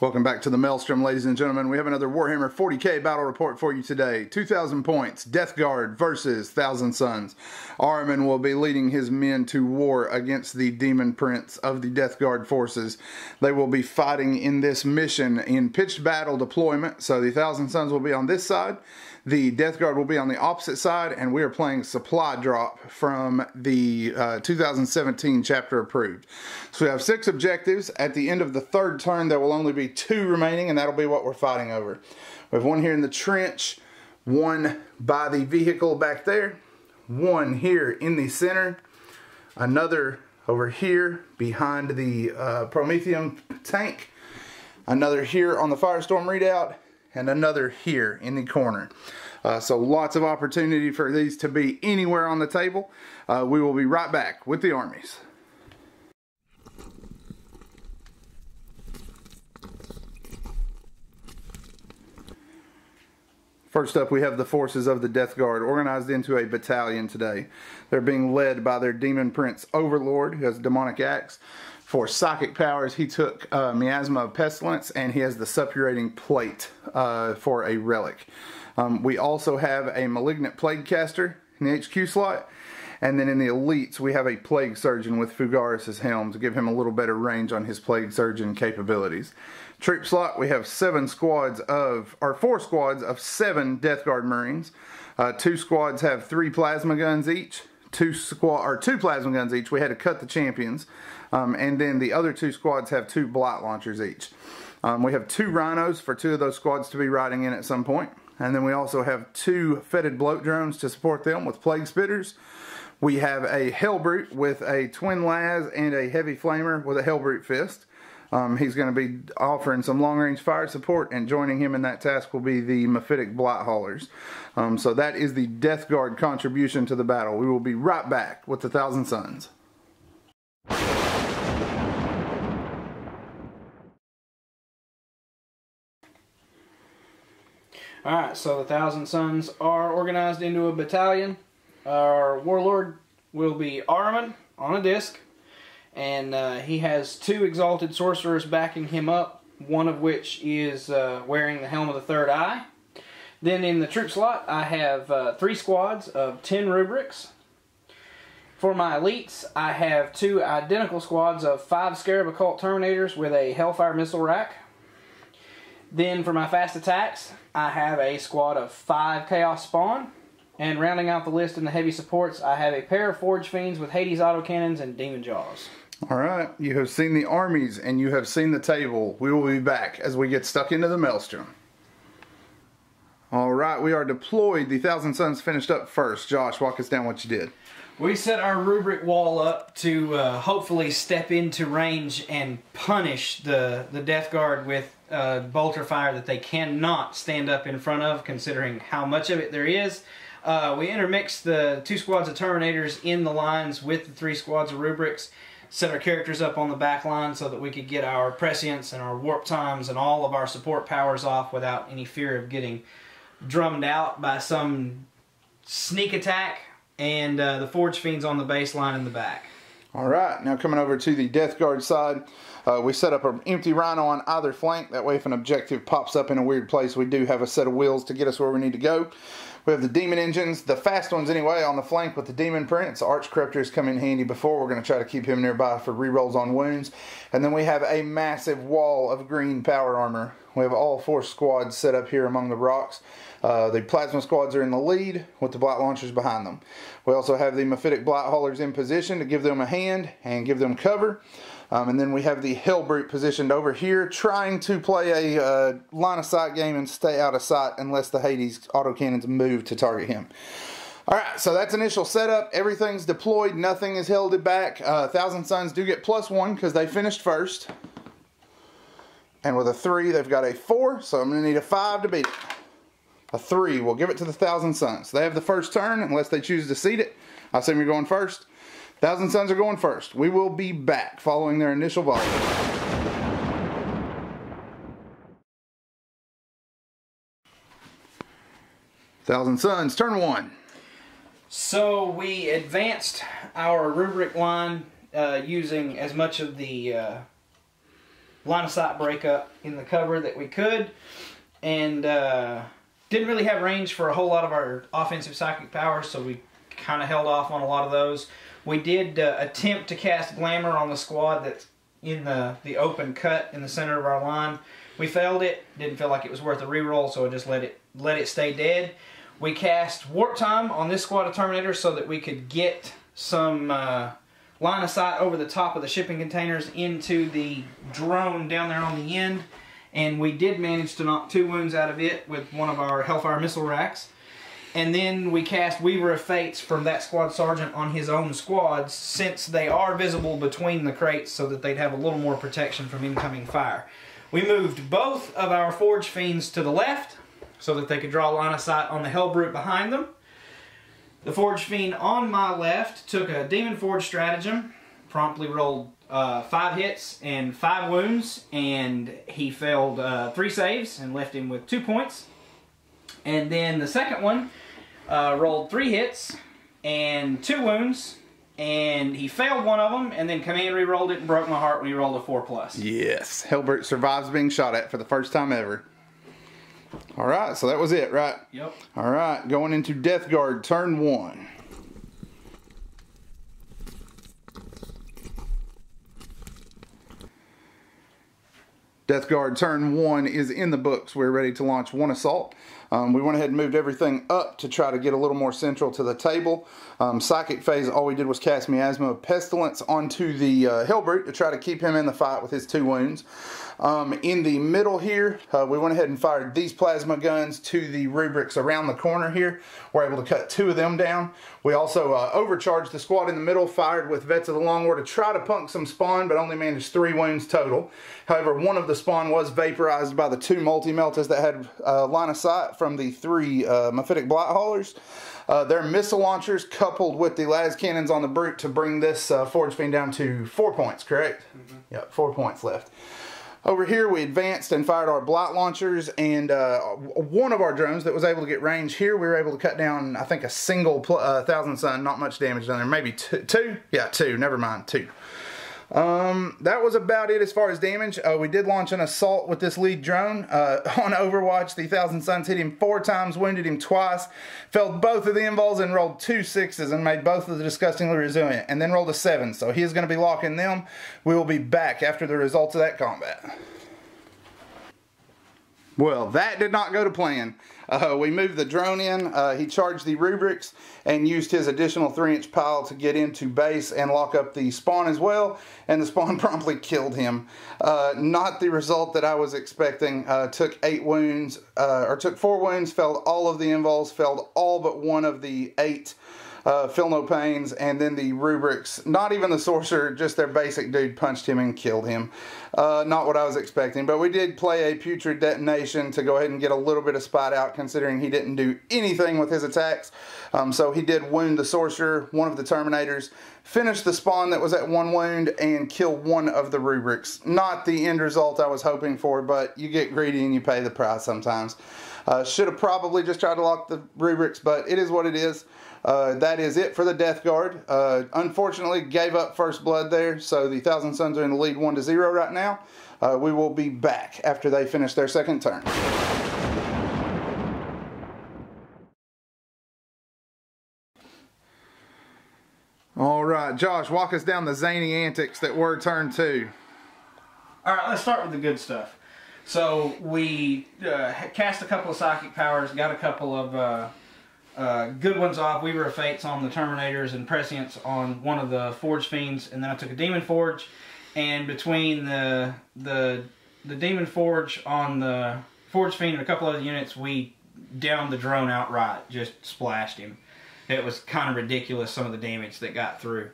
Welcome back to the Maelstrom, ladies and gentlemen. We have another Warhammer 40k battle report for you today. 2,000 points, Death Guard versus Thousand Sons. Ahriman will be leading his men to war against the Demon Prince of the Death Guard forces. They will be fighting in this mission in pitched battle deployment. So the Thousand Sons will be on this side, the Death Guard will be on the opposite side, and we are playing supply drop from the uh, 2017 chapter approved. So we have six objectives. At the end of the third turn, there will only be two remaining, and that'll be what we're fighting over. We have one here in the trench, one by the vehicle back there, one here in the center, another over here behind the uh, Promethium tank, another here on the Firestorm redoubt, and another here in the corner. Uh, so lots of opportunity for these to be anywhere on the table. Uh, we will be right back with the armies. First up, we have the forces of the Death Guard organized into a battalion today. They're being led by their demon prince Overlord, who has demonic axe. For psychic powers, he took uh, Miasma of Pestilence, and he has the suppurating plate uh, for a relic. Um, we also have a Malignant Plague Caster in the HQ slot. And then in the elites, we have a Plague Surgeon with Fugaris' helm to give him a little better range on his Plague Surgeon capabilities. Troop slot, we have seven squads of, or four squads of seven Death Guard Marines. Uh, two squads have three plasma guns each. Two squad or two plasma guns each. We had to cut the champions, um, and then the other two squads have two blight launchers each. Um, we have two rhinos for two of those squads to be riding in at some. And then we also have two fetid bloat drones to support them with plague spitters. We have a Hellbrute with a twin las and a heavy flamer with a Hellbrute fist. Um, he's going to be offering some long range fire support, and joining him in that task will be the Mephitic Blight Haulers. Um, so that is the Death Guard contribution to the battle. We will be right back with the Thousand Sons. Alright, so the Thousand Sons are organized into a battalion. Our warlord will be Ahriman on a disc, and uh, he has two exalted sorcerers backing him up, one of which is uh, wearing the Helm of the Third Eye. Then in the troop slot, I have uh, three squads of 10 rubrics. For my elites, I have two identical squads of five Scarab Occult Terminators with a Hellfire missile rack. Then for my fast attacks, I have a squad of five Chaos Spawn. And rounding out the list in the heavy supports, I have a pair of Forge Fiends with Hades autocannons and Demon Jaws. All right, you have seen the armies and you have seen the table. We will be back as we get stuck into the maelstrom. All right, we are deployed. The Thousand Sons finished up first. Josh, walk us down what you did. We set our rubric wall up to uh, hopefully step into range and punish the, the Death Guard with uh, bolter fire that they cannot stand up in front of, considering how much of it there is. Uh, we intermixed the two squads of Terminators in the lines with the three squads of Rubrics, set our characters up on the back line so that we could get our prescience and our warp times and all of our support powers off without any fear of getting drummed out by some sneak attack, and uh, the Forge Fiends on the baseline in the back. All right, now coming over to the Death Guard side, uh, we set up an empty rhino on either flank. That way, if an objective pops up in a weird place, we do have a set of wheels to get us where we need to go. We have the demon engines, the fast ones anyway, on the flank with the demon prince. Arch Corruptors come in handy before. We're going to try to keep him nearby for rerolls on wounds. And then we have a massive wall of green power armor. We have all four squads set up here among the rocks. Uh, the plasma squads are in the lead with the blight launchers behind them. We also have the Mephitic blight haulers in position to give them a hand and give them cover. Um, and then we have the Hellbrute positioned over here, trying to play a uh, line of sight game and stay out of sight unless the Hades autocannons move to target him. All right, so that's initial setup. Everything's deployed. Nothing is held back. Uh, Thousand Sons do get plus one because they finished first. And with a three, they've got a four, so I'm going to need a five to beat it. A three, we'll give it to the Thousand Sons. They have the first turn unless they choose to cede it. I assume you're going first. Thousand Sons are going first. We will be back following their initial volley. Thousand Sons, turn one. So we advanced our rubric line uh, using as much of the uh, line of sight breakup in the cover that we could, and uh, didn't really have range for a whole lot of our offensive psychic powers, so we kind of held off on a lot of those. We did uh, attempt to cast glamour on the squad that's in the the open cut in the center of our line. We failed it. Didn't feel like it was worth a reroll, so I just let it let it stay dead. We cast warp time on this squad of Terminators so that we could get some uh, line of sight over the top of the shipping containers into the drone down there on the end. And we did manage to knock two wounds out of it with one of our Hellfire missile racks. And then we cast Weaver of Fates from that squad sergeant on his own squads since they are visible between the crates so that they'd have a little more protection from incoming fire. We moved both of our Forge Fiends to the left so that they could draw line of sight on the Hellbrute behind them. The Forge Fiend on my left took a Demon Forge stratagem, promptly rolled uh, five hits and five wounds, and he failed uh, three saves and left him with two points. And then the second one uh, rolled three hits and two wounds, and he failed one of them, and then command re-rolled it and broke my heart when he rolled a four plus. Yes, Hellbrute survives being shot at for the first time ever. All right, so that was it, right? Yep. All right, going into Death Guard, turn one. Death Guard turn one is in the books. We're ready to launch one assault. Um, we went ahead and moved everything up to try to get a little more central to the table. Um, psychic phase, all we did was cast Miasma of Pestilence onto the uh, Hellbrute to try to keep him in the fight with his two wounds. Um, in the middle here, uh, we went ahead and fired these plasma guns to the rubrics around the corner here. We're able to cut two of them down. We also uh, overcharged the squad in the middle, fired with Vets of the Long War to try to punk some spawn, but only managed three wounds total. However, one of the spawn was vaporized by the two multi-meltas that had uh, line of sight from the three uh, Mephitic Blight Haulers. Uh, their missile launchers coupled with the las cannons on the brute to bring this uh, Forge Fiend down to four points, correct? Mm -hmm. Yep, four points left. Over here, we advanced and fired our blight launchers, and uh, one of our drones that was able to get range here, we were able to cut down, I think, a single uh, Thousand Son, not much damage done there, maybe two, two? Yeah, two, never mind, two. Um, that was about it as far as damage. Uh, we did launch an assault with this lead drone. Uh, on Overwatch, the Thousand Sons hit him four times, wounded him twice, felled both of the invols and rolled two sixes and made both of the disgustingly resilient, and then rolled a seven. So he is going to be locking them. We will be back after the results of that combat. Well, that did not go to plan. Uh, we moved the drone in. Uh, he charged the rubrics and used his additional 3-inch pile to get into base and lock up the spawn as well. And the spawn promptly killed him. Uh, not the result that I was expecting. Uh, took 8 wounds, uh, or took 4 wounds, felled all of the invols, felled all but one of the 8 uh, No Pains, and then the Rubrics. Not even the Sorcerer, just their basic dude punched him and killed him. Uh, not what I was expecting, but we did play a Putrid Detonation to go ahead and get a little bit of spot out, considering he didn't do anything with his attacks. Um, so he did wound the Sorcerer, one of the Terminators, finish the spawn that was at one wound, and kill one of the Rubrics. Not the end result I was hoping for, but you get greedy and you pay the price sometimes. Uh, should have probably just tried to lock the rubrics, but it is what it is. Uh, that is it for the Death Guard. Uh, unfortunately, gave up first blood there, so the Thousand Sons are in the lead 1 to 0 right now. Uh, we will be back after they finish their second turn. All right, Josh, walk us down the zany antics that were turn two. All right, let's start with the good stuff. So we uh, cast a couple of psychic powers, got a couple of uh, good ones off. Weaver of Fates on the Terminators and Prescience on one of the Forge Fiends, and then I took a Demon Forge, and between the the the Demon Forge on the Forge Fiend and a couple other units, we downed the drone outright, just splashed him. It was kind of ridiculous some of the damage that got through.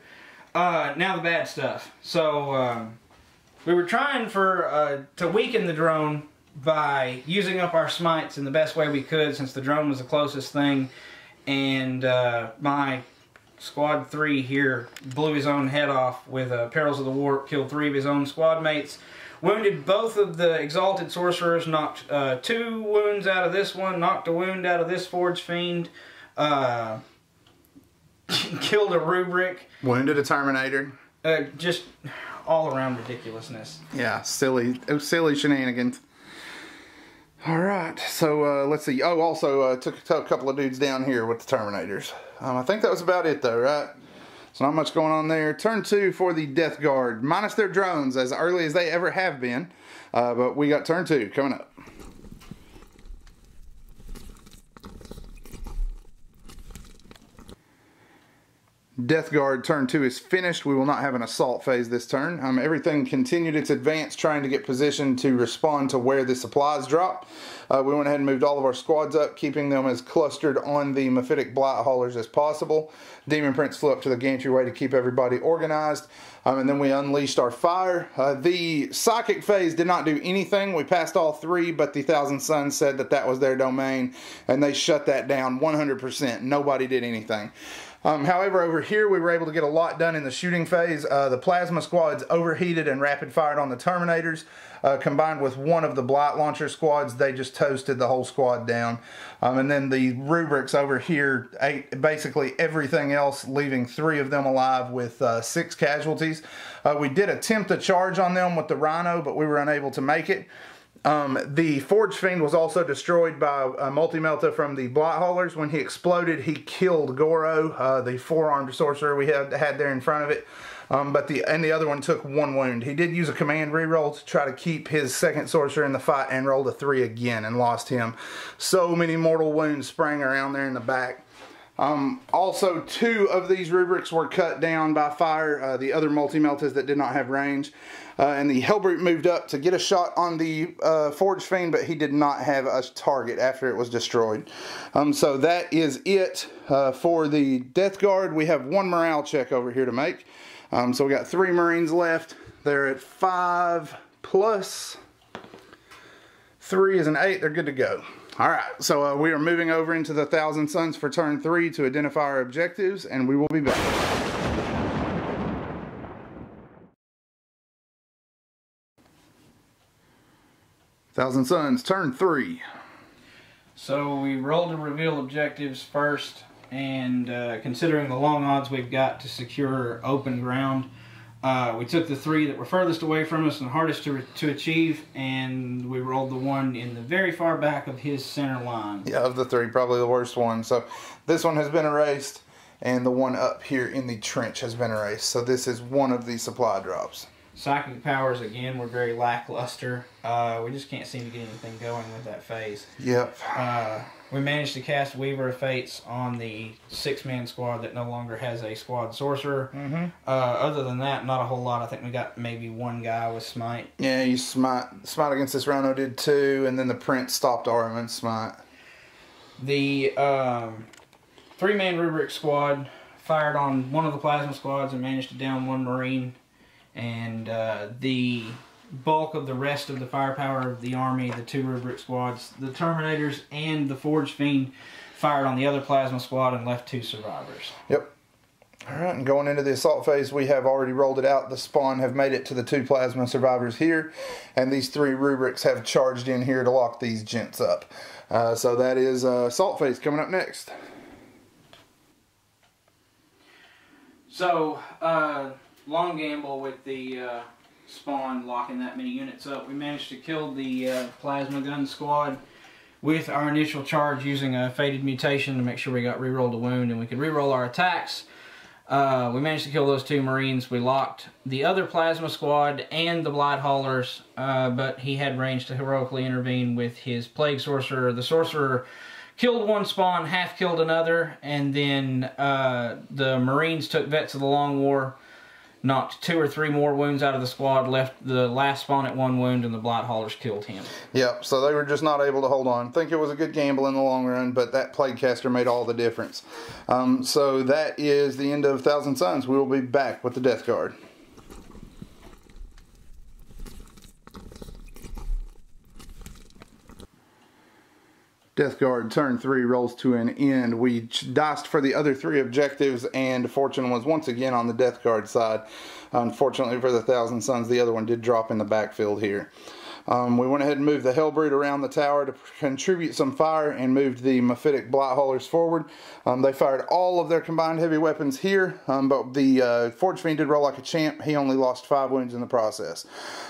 Uh, now the bad stuff. So. Um, we were trying for uh, to weaken the drone by using up our smites in the best way we could since the drone was the closest thing and uh, my squad 3 here blew his own head off with uh, Perils of the Warp, killed three of his own squad mates, wounded both of the Exalted Sorcerers, knocked uh, two wounds out of this one, knocked a wound out of this Forge Fiend, uh, killed a Rubric. Wounded a Terminator. Uh, just all around ridiculousness. Yeah, silly, silly shenanigans. All right, so uh, let's see. Oh, also uh, took, a couple of dudes down here with the Terminators. Um, I think that was about it, though, right? So not much going on there. Turn two for the Death Guard, minus their drones, as early as they ever have been. Uh, but we got turn two coming up. Death Guard turn two is finished. We will not have an assault phase this turn. Um, everything continued its advance, trying to get positioned to respond to where the supplies drop. Uh, we went ahead and moved all of our squads up, keeping them as clustered on the Mephitic Blight Haulers as possible. Demon Prince flew up to the gantry way to keep everybody organized. Um, and then we unleashed our fire. Uh, the psychic phase did not do anything. We passed all three, but the Thousand Sons said that that was their domain, and they shut that down 100%. Nobody did anything. Um, however, over here we were able to get a lot done in the shooting phase. Uh, the plasma squads overheated and rapid fired on the Terminators. Uh, combined with one of the Blight Launcher squads, they just toasted the whole squad down. Um, and then the Rubrics over here ate basically everything else, leaving three of them alive with uh, six casualties. Uh, we did attempt a charge on them with the Rhino, but we were unable to make it. Um, the Forge Fiend was also destroyed by a multi-melta from the Blight Haulers. When he exploded, he killed Goro, uh, the four-armed sorcerer we had, had there in front of it. Um, but the and the other one took one wound. He did use a command reroll to try to keep his second sorcerer in the fight and rolled a three again and lost him. So many mortal wounds sprang around there in the back. Um, also, two of these rubrics were cut down by fire. Uh, the other multi-meltas that did not have range. Uh, and the Hellbrute moved up to get a shot on the uh, Forge Fiend, but he did not have a target after it was destroyed. Um, so that is it uh, for the Death Guard. We have one morale check over here to make. Um, so we got three Marines left. They're at five plus three is an eight. They're good to go. All right, so uh, we are moving over into the Thousand Sons for turn three to identify our objectives, and we will be back. Thousand Sons, turn three. So we rolled to reveal objectives first, and uh, considering the long odds we've got to secure open ground, uh, we took the three that were furthest away from us and hardest to, to achieve, and we rolled the one in the very far back of his center line. Yeah, of the three, probably the worst one. So this one has been erased, and the one up here in the trench has been erased. So this is one of the supply drops. Psychic powers again were very lackluster. Uh, we just can't seem to get anything going with that phase. Yep. Uh, we managed to cast Weaver of Fates on the six-man squad that no longer has a squad sorcerer. Mm-hmm. Uh, other than that, not a whole lot. I think we got maybe one guy with smite. Yeah, you smite smite against this Rhino did too, and then the Prince stopped Ahriman's smite. The um, three-man rubric squad fired on one of the plasma squads and managed to down one marine and uh, the bulk of the rest of the firepower of the army, the two rubric squads, the Terminators and the Forge Fiend fired on the other plasma squad and left two survivors. Yep. All right, and going into the assault phase, we have already rolled it out. The spawn have made it to the two plasma survivors here, and these three rubrics have charged in here to lock these gents up. Uh, so that is uh, assault phase coming up next. So, uh, long gamble with the uh, spawn locking that many units up. We managed to kill the uh, plasma gun squad with our initial charge using a faded mutation to make sure we got rerolled a wound and we could reroll our attacks. Uh, we managed to kill those two Marines. We locked the other plasma squad and the Blight Haulers, uh, but he had range to heroically intervene with his Plague Sorcerer. The Sorcerer killed one spawn, half killed another, and then uh, the Marines took Vets of the Long War knocked two or three more wounds out of the squad, left the last spawn at one wound, and the Blight Haulers killed him. Yep, so they were just not able to hold on. think it was a good gamble in the long run, but that Plaguecaster made all the difference. Um, so that is the end of Thousand Sons. We will be back with the Death Guard. Death Guard turn three rolls to an end. We diced for the other three objectives, and fortune was once again on the Death Guard side. Unfortunately for the Thousand Sons, the other one did drop in the backfield here. Um, we went ahead and moved the Hellbrute around the tower to contribute some fire and moved the Mephitic Blight Haulers forward. Um, they fired all of their combined heavy weapons here, um, but the uh, Forge Fiend did roll like a champ. He only lost five wounds in the process.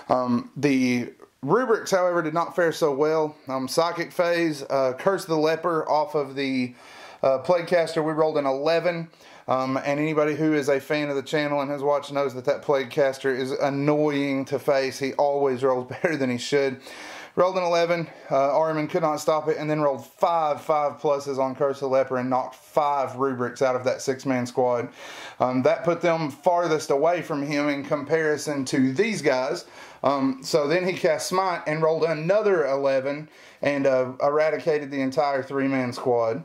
Um, the Rubrics, however, did not fare so well. Um, Psychic Phase, uh, Curse the Leper off of the uh, Plaguecaster, we rolled an 11. Um, and anybody who is a fan of the channel and has watched knows that that Plaguecaster is annoying to face. He always rolls better than he should. Rolled an 11. Uh, Ahriman could not stop it and then rolled five five pluses on Curse of Leper and knocked five rubrics out of that six man squad. Um, that put them farthest away from him in comparison to these guys. Um, so then he cast Smite and rolled another 11 and uh, eradicated the entire three man squad.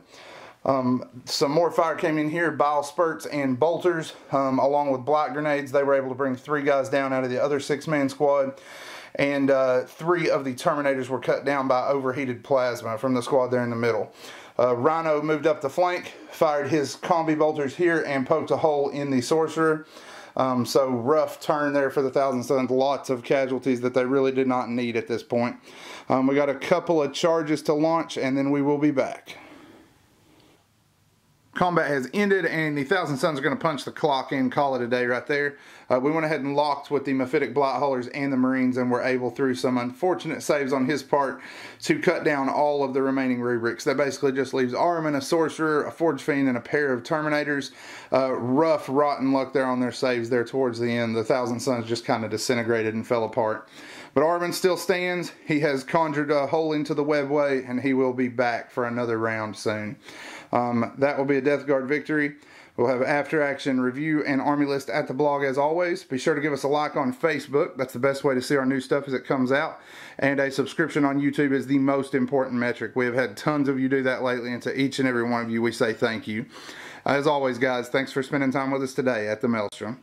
Um, some more fire came in here, bile spurts and bolters, um, along with blight grenades. They were able to bring three guys down out of the other six man squad. And uh, three of the Terminators were cut down by overheated plasma from the squad there in the middle. Uh, Rhino moved up the flank, fired his combi bolters here, and poked a hole in the Sorcerer. Um, so rough turn there for the Thousand Sons. Lots of casualties that they really did not need at this point. Um, we got a couple of charges to launch, and then we will be back combat has ended and the Thousand Sons are going to punch the clock in, call it a day right there. Uh, we went ahead and locked with the Mephitic Blight Haulers and the Marines and were able, through some unfortunate saves on his part, to cut down all of the remaining rubrics. That basically just leaves Ahriman, a Sorcerer, a Forge Fiend, and a pair of Terminators. Uh, rough, rotten luck there on their saves there towards the end. The Thousand Sons just kind of disintegrated and fell apart. But Ahriman still stands. He has conjured a hole into the webway, and he will be back for another round soon. Um, that will be a Death Guard victory. We'll have after action review and army list at the blog as always. Be sure to give us a like on Facebook. That's the best way to see our new stuff as it comes out. And a subscription on YouTube is the most important metric. We have had tons of you do that lately, and to each and every one of you, we say thank you. As always, guys, thanks for spending time with us today at the Maelstrom.